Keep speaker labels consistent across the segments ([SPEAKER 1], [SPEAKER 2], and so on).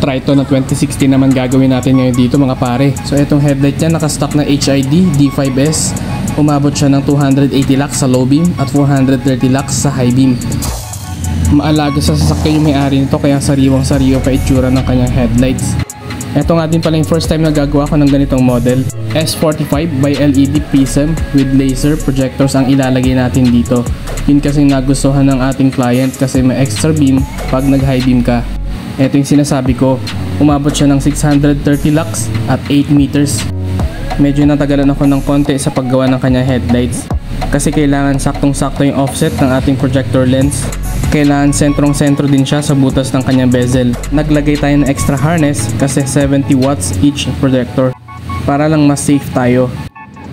[SPEAKER 1] Triton na 2016 naman gagawin natin ngayon dito mga pare. So itong headlight niya nakastock na HID D5S. Umabot siya ng 280 lux sa low beam at 430 lux sa high beam. Maalaga sa sasakyan yung may-ari nito kaya sariwang sariwa pa itsura ng kanyang headlights. Ito nga din pala yung first time na gagawa ko ng ganitong model. S45 by LED Prism with laser projectors ang ilalagay natin dito. Yun kasi nagustuhan ng ating client kasi may extra beam pag nag high beam ka. Ito yung sinasabi ko, umabot siya ng 630 lux at 8 meters. Medyo natagalan ako ng konti sa paggawa ng kanyang headlights kasi kailangan saktong-sakto yung offset ng ating projector lens kailangan sentrong-sentro din siya sa butas ng kanyang bezel. Naglagay tayo ng extra harness kasi 70 watts each projector para lang mas safe tayo.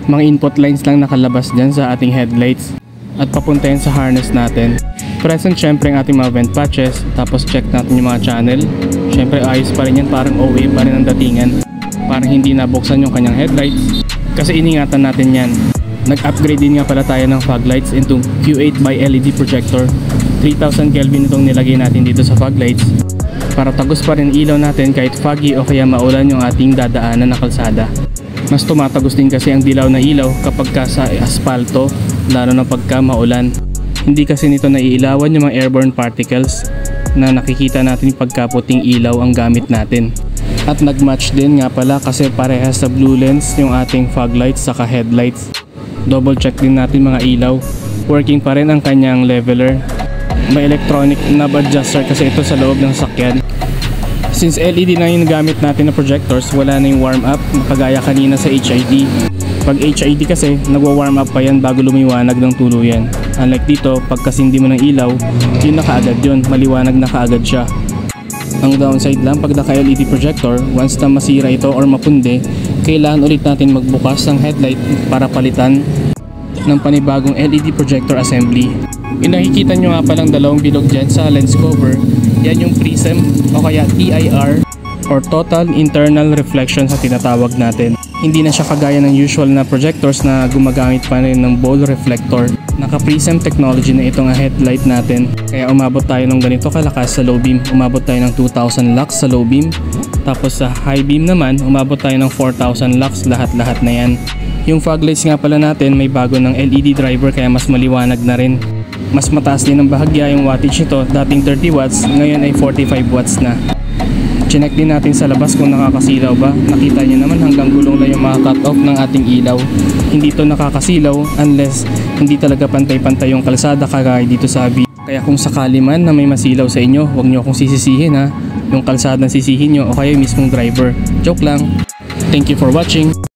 [SPEAKER 1] Mga input lines lang nakalabas dyan sa ating headlights at papuntahin sa harness natin. Present syempre ang ating mga vent patches tapos check natin yung mga channel. Syempre ayos pa rin yan parang OA pa rin ang datingan. Parang hindi nabuksan yung kanyang headlights kasi iningatan natin yan. Nag-upgrade din nga pala tayo ng fog lights into Q8 by LED projector 3000 Kelvin itong nilagay natin dito sa fog lights para tagos pa rin ilaw natin kahit foggy o kaya maulan yung ating dadaanan na kalsada. Mas tumatagos din kasi ang dilaw na ilaw kapag ka sa asfalto lalo na pagka maulan. Hindi kasi nito naiilawan yung mga airborne particles na nakikita natin pagka puting ilaw ang gamit natin. At nagmatch din nga pala kasi parehas sa blue lens yung ating fog lights saka headlights. Double check din natin mga ilaw. Working pa rin ang kanyang leveler may electronic knob adjuster kasi ito sa loob ng sakyan since LED na yung gamit natin na projectors wala na yung warm up kagaya kanina sa HID pag HID kasi nagwa-warm up pa yan bago lumiwanag ng tuluyan. Unlike dito pag kasindi mo ng ilaw yun na kaagad yun. Maliwanag na kaagad siya. Ang downside lang pag naka LED projector once na masira ito or mapundi kailangan ulit natin magbukas ng headlight para palitan ng panibagong LED projector assembly. Yung nakikita nyo nga palang dalawang bilog dyan sa lens cover, yan yung prism o kaya TIR or Total Internal Reflection sa tinatawag natin. Hindi na siya kagaya ng usual na projectors na gumagamit pa rin ng ball reflector. Naka-prism technology na itong headlight natin. Kaya umabot tayo ng ganito kalakas sa low beam. Umabot tayo ng 2000 lux sa low beam. Tapos sa high beam naman, umabot tayo ng 4000 lux lahat-lahat na yan. Yung fog lights nga pala natin may bago ng LED driver kaya mas maliwanag na rin. Mas mataas din ang bahagya yung wattage nito, dating 30 watts, ngayon ay 45 watts na. Chinek din natin sa labas kung nakakasilaw ba. Nakita niyo naman hanggang gulong lang yung mga cut off ng ating ilaw. Hindi to nakakasilaw unless hindi talaga pantay-pantay yung kalsada kagaya dito sa B. Kaya kung sakali man na may masilaw sa inyo, huwag nyo akong sisisihin ha. Yung kalsada sisihin nyo o yung mismong driver. Joke lang. Thank you for watching.